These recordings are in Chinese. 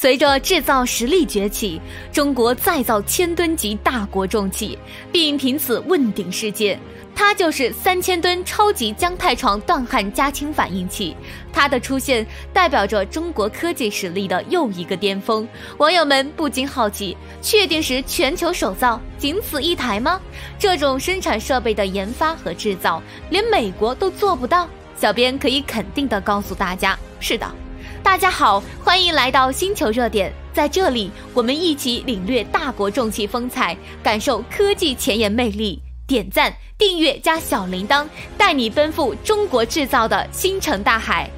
随着制造实力崛起，中国再造千吨级大国重器，并凭此问鼎世界。它就是三千吨超级姜太床断焊加氢反应器。它的出现代表着中国科技实力的又一个巅峰。网友们不禁好奇：确定是全球首造，仅此一台吗？这种生产设备的研发和制造，连美国都做不到？小编可以肯定地告诉大家：是的。大家好，欢迎来到星球热点，在这里我们一起领略大国重器风采，感受科技前沿魅力。点赞、订阅加小铃铛，带你奔赴中国制造的星辰大海。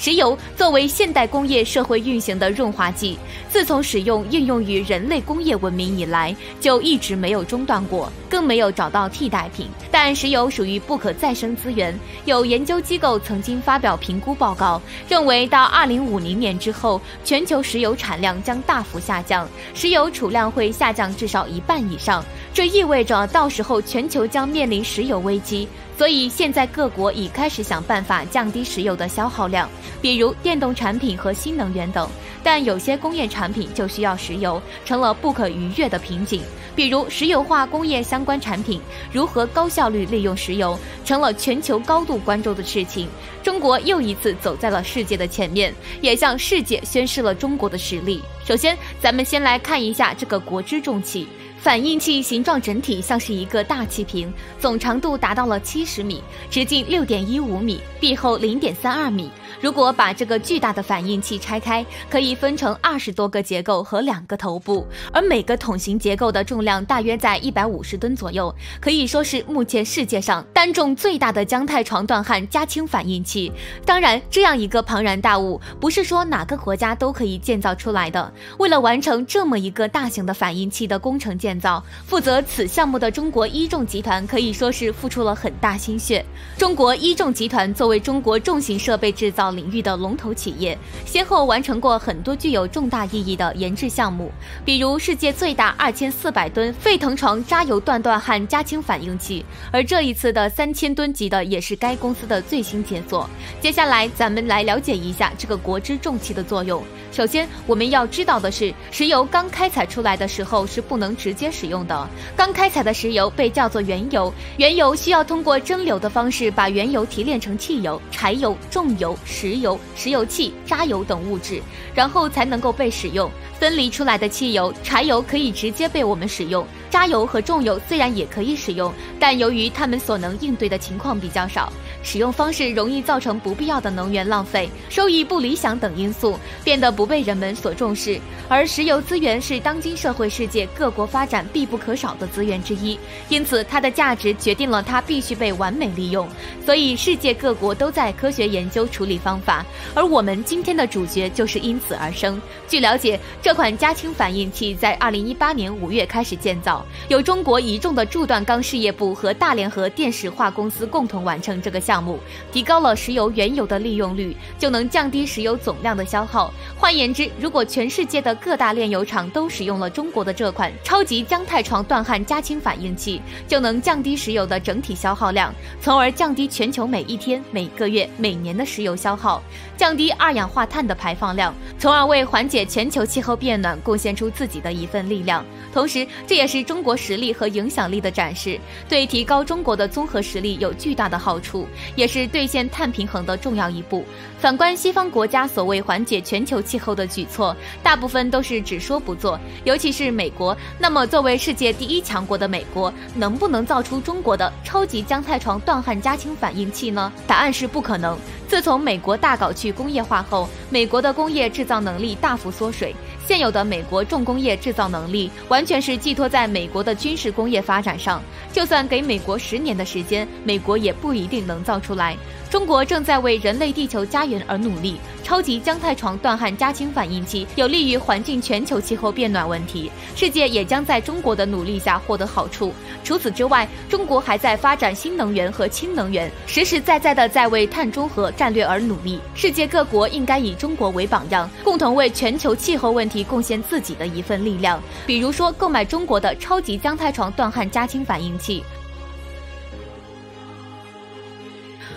石油作为现代工业社会运行的润滑剂，自从使用应用于人类工业文明以来，就一直没有中断过，更没有找到替代品。但石油属于不可再生资源，有研究机构曾经发表评估报告，认为到二零五零年之后，全球石油产量将大幅下降，石油储量会下降至少一半以上。这意味着到时候全球将面临石油危机。所以现在各国已开始想办法降低石油的消耗量，比如电动产品和新能源等。但有些工业产品就需要石油，成了不可逾越的瓶颈。比如石油化工业相关产品如何高效率利用石油，成了全球高度关注的事情。中国又一次走在了世界的前面，也向世界宣示了中国的实力。首先，咱们先来看一下这个国之重器。反应器形状整体像是一个大气瓶，总长度达到了七十米，直径六点一五米，壁厚零点三二米。如果把这个巨大的反应器拆开，可以分成二十多个结构和两个头部，而每个桶形结构的重量大约在一百五十吨左右，可以说是目前世界上单重最大的姜太床断焊加氢反应器。当然，这样一个庞然大物，不是说哪个国家都可以建造出来的。为了完完成这么一个大型的反应器的工程建造，负责此项目的中国一重集团可以说是付出了很大心血。中国一重集团作为中国重型设备制造。领域的龙头企业，先后完成过很多具有重大意义的研制项目，比如世界最大二千四百吨沸腾床渣油断断焊加氢反应器，而这一次的三千吨级的也是该公司的最新杰作。接下来，咱们来了解一下这个国之重器的作用。首先，我们要知道的是，石油刚开采出来的时候是不能直接使用的。刚开采的石油被叫做原油，原油需要通过蒸馏的方式把原油提炼成汽油、柴油、重油、石油、石油气、渣油等物质，然后才能够被使用。分离出来的汽油、柴油可以直接被我们使用，渣油和重油虽然也可以使用，但由于它们所能应对的情况比较少。使用方式容易造成不必要的能源浪费、收益不理想等因素，变得不被人们所重视。而石油资源是当今社会世界各国发展必不可少的资源之一，因此它的价值决定了它必须被完美利用。所以世界各国都在科学研究处理方法，而我们今天的主角就是因此而生。据了解，这款加氢反应器在二零一八年五月开始建造，由中国一众的铸锻钢事业部和大连河电石化公司共同完成这个项。目提高了石油原油的利用率，就能降低石油总量的消耗。换言之，如果全世界的各大炼油厂都使用了中国的这款超级姜太床断焊加氢反应器，就能降低石油的整体消耗量，从而降低全球每一天、每个月、每年的石油消耗，降低二氧化碳的排放量，从而为缓解全球气候变暖贡献出自己的一份力量。同时，这也是中国实力和影响力的展示，对提高中国的综合实力有巨大的好处。也是兑现碳平衡的重要一步。反观西方国家所谓缓解全球气候的举措，大部分都是只说不做。尤其是美国，那么作为世界第一强国的美国，能不能造出中国的超级姜菜床断焊加氢反应器呢？答案是不可能。自从美国大搞去工业化后，美国的工业制造能力大幅缩水。现有的美国重工业制造能力完全是寄托在美国的军事工业发展上，就算给美国十年的时间，美国也不一定能造出来。中国正在为人类地球家园而努力。超级姜太床断焊加氢反应器有利于环境全球气候变暖问题，世界也将在中国的努力下获得好处。除此之外，中国还在发展新能源和氢能源，实实在在的在为碳中和战略而努力。世界各国应该以中国为榜样，共同为全球气候问题贡献自己的一份力量。比如说，购买中国的超级姜太床断焊加氢反应器。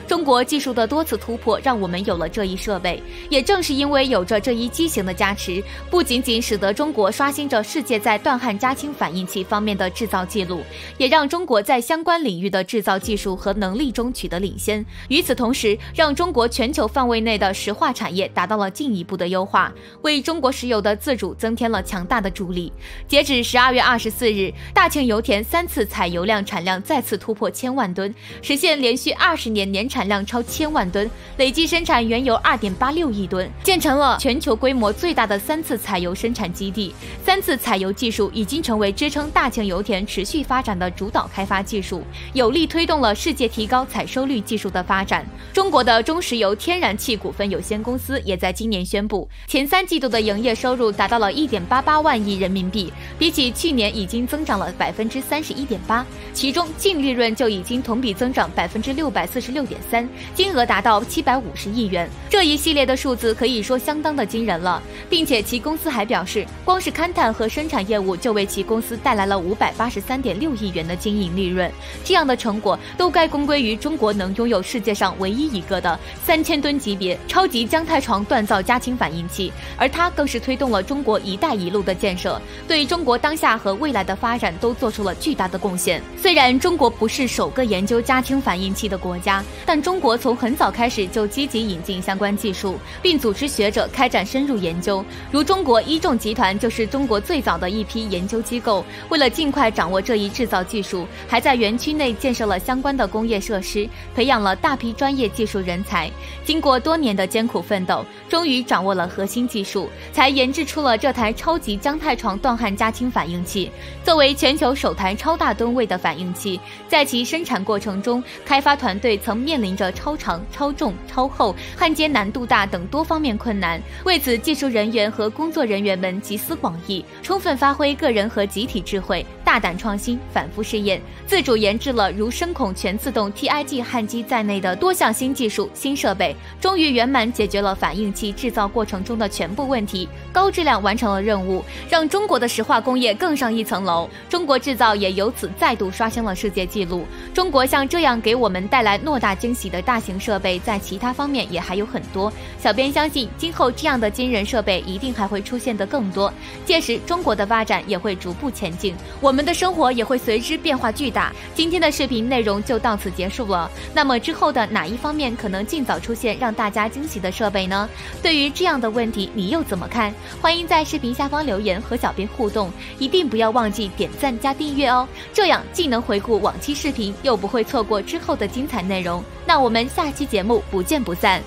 中国技术的多次突破，让我们有了这一设备。也正是因为有着这一机型的加持，不仅仅使得中国刷新着世界在断焊加氢反应器方面的制造记录，也让中国在相关领域的制造技术和能力中取得领先。与此同时，让中国全球范围内的石化产业达到了进一步的优化，为中国石油的自主增添了强大的助力。截止十二月二十四日，大庆油田三次采油量产量再次突破千万吨，实现连续二十年年产量超千万吨，累计生产原油二点八六亿吨，建成了全球规模最大的三次采油生产基地。三次采油技术已经成为支撑大庆油田持续发展的主导开发技术，有力推动了世界提高采收率技术的发展。中国的中石油天然气股份有限公司也在今年宣布，前三季度的营业收入达到了一点八八万亿人民币，比起去年已经增长了百分之三十一点八，其中净利润就已经同比增长百分之六百四十六点三，金额达到七百五十亿元。这一系列的数字可以说相当的惊人了，并且其公司还表示，光是勘探和生产业务就为其公司带来了五百八十三点六亿元的经营利润。这样的成果都该功归于中国能拥有世界上唯一一个的三千吨级别超级姜太床锻造加氢反应器，而它更是推动了中国“一带一路”的建设，对中国当下和未来的发展都做出了巨大的贡献。虽然中国不是首个研究加氢反应器的国家，但中国从很早开始就积极引进相关技术，并组织学者开展深入研究。如中国一众集团就是中国最早的一批研究机构，为了尽快掌握这一制造技术，还在园区内建设了相关的工业设施，培养了大批专业技术人才。经过多年的艰苦奋斗，终于掌握了核心技术，才研制出了这台超级姜太床锻焊加氢反应器。作为全球首台超大吨位的反应器，在其生产过程中，开发团队曾面临着超长、超重、超厚、焊接难度大等多方面困难。为此，技术人员和工作人员们集思广益，充分发挥个人和集体智慧。大胆创新，反复试验，自主研制了如深孔全自动 TIG 焊机在内的多项新技术、新设备，终于圆满解决了反应器制造过程中的全部问题，高质量完成了任务，让中国的石化工业更上一层楼。中国制造也由此再度刷新了世界纪录。中国像这样给我们带来诺大惊喜的大型设备，在其他方面也还有很多。小编相信，今后这样的惊人设备一定还会出现的更多，届时中国的发展也会逐步前进。我我们。的生活也会随之变化巨大。今天的视频内容就到此结束了。那么之后的哪一方面可能尽早出现让大家惊喜的设备呢？对于这样的问题，你又怎么看？欢迎在视频下方留言和小编互动，一定不要忘记点赞加订阅哦，这样既能回顾往期视频，又不会错过之后的精彩内容。那我们下期节目不见不散。